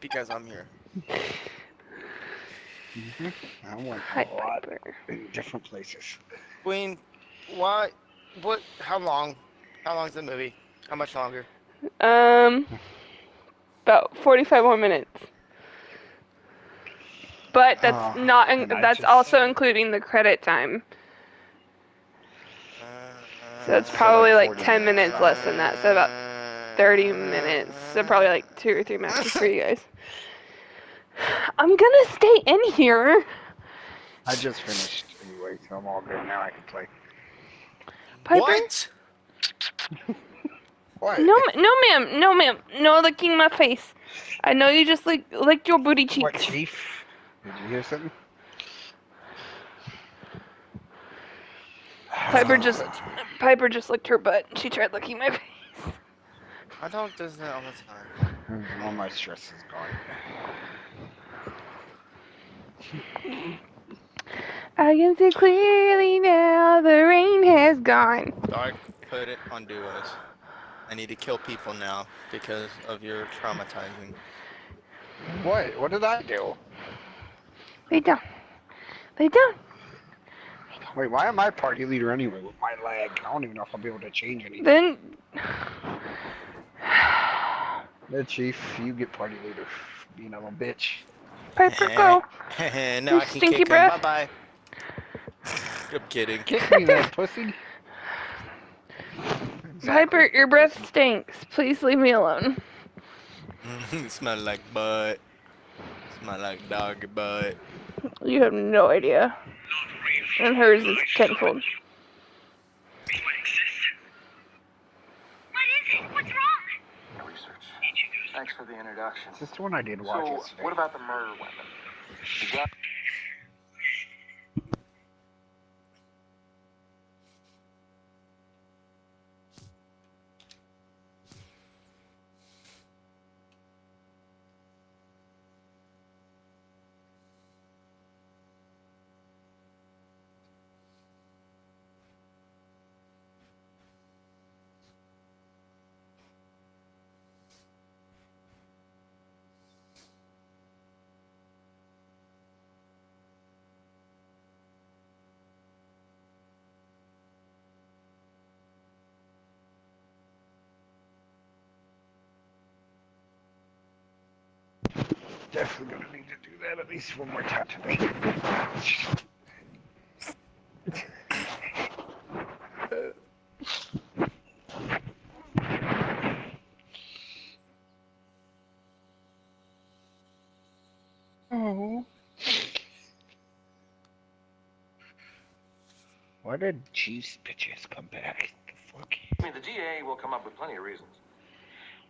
because I'm here. hmm I went Hi, a lot Piper. in different places. Queen, why? What? How long? How long is the movie? How much longer? Um, about 45 more minutes. But that's Oh, not. In, that's just- also including the credit time. Uh, So it's So, probably like, like 10 minutes less than that. So about 30 minutes. So probably like two or three matches for you guys. I'm gonna stay in here. I just finished anyway, so I'm all good now. I can play. Piper? What? What? No, ma- no, ma'am. No, ma'am. No licking my face. I know you just lick, licked your booty cheeks. What. Chief? Did you hear something? Piper just, Piper just licked her butt. She tried licking my face. I don't do that all the time. All my stress is gone. I can see clearly now. The rain has gone. Dark, put it on duos. I need to kill people now because of your traumatizing. What? What did I do? Lay down. Lay down. Wait, why am I party leader anyway with my lag? I don't even know if I'll be able to change anything. Then. The chief, you get party leader. Being a little bitch. Piper, eh, go. Eh, now You I can stinky kick him. Bye bye. I'm kidding. Kick me, that pussy. Piper, your breath stinks. Please leave me alone. Smell like butt. Smell like dog butt. You have no idea. And hers is tenfold. What is it? What's wrong? Research. Thanks for the introduction. Is this the one I did watch So, yesterday? what about the murder weapon? Definitely gonna need to do that at least one more time today. Oh. Why did Chiefs bitches come back? The fuck? I mean, the DA will come up with plenty of reasons.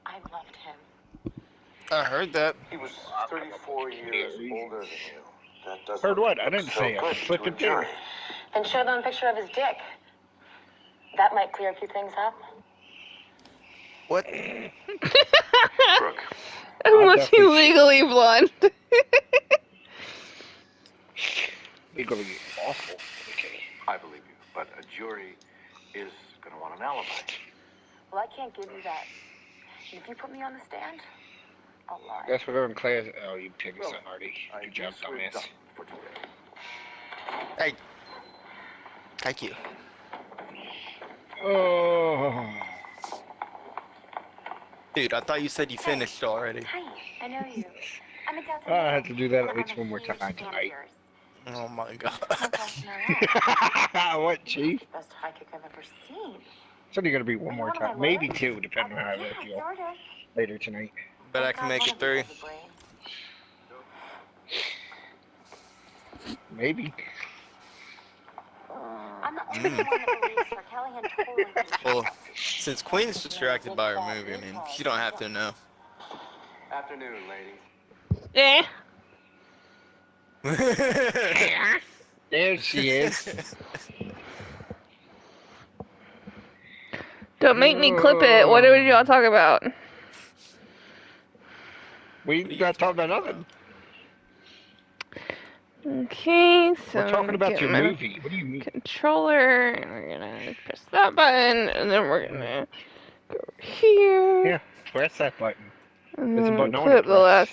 I loved him. I heard that. He was 34 years older than you. That doesn't Heard what? I didn't so say a good flippin' to a jury. thing. Then show them a picture of his dick. That might clear a few things up. What? Brooke, Unless definitely you legally blonde. Legally awful. Okay. I believe you, but a jury is going to want an alibi. Well, I can't give you that. If you put me on the stand, I'll lie. That's what I'm class. Oh, you picked Well, son, Artie. Good job, guess dumbass. done for today. Hey. Thank you. Oh. Dude, I thought you said you finished already. Hi, I know you. I'm a Delta. I had to do that at least one more time fan of tonight. yours. Oh my god. No question at all. what, Chief? Best high kick I've ever seen. It's only gonna be one more one of my time, maybe two, depending on how I oh, yeah, feel later tonight. Bet I can make it of you three. has a brain. Maybe. I'm the only one that believes Sir Callahan totally Well, since Queen's distracted by her movie, I mean, she don't have to know. Afternoon, ladies. Eh. There she is. Don't make me clip it. What did y'all talk about? We got to talk about nothing. Okay, so We're talking about your movie. What do you mean? controller, and we're gonna press that button, and then we're gonna go here, Yeah, press that button. and a then button I clip the press. last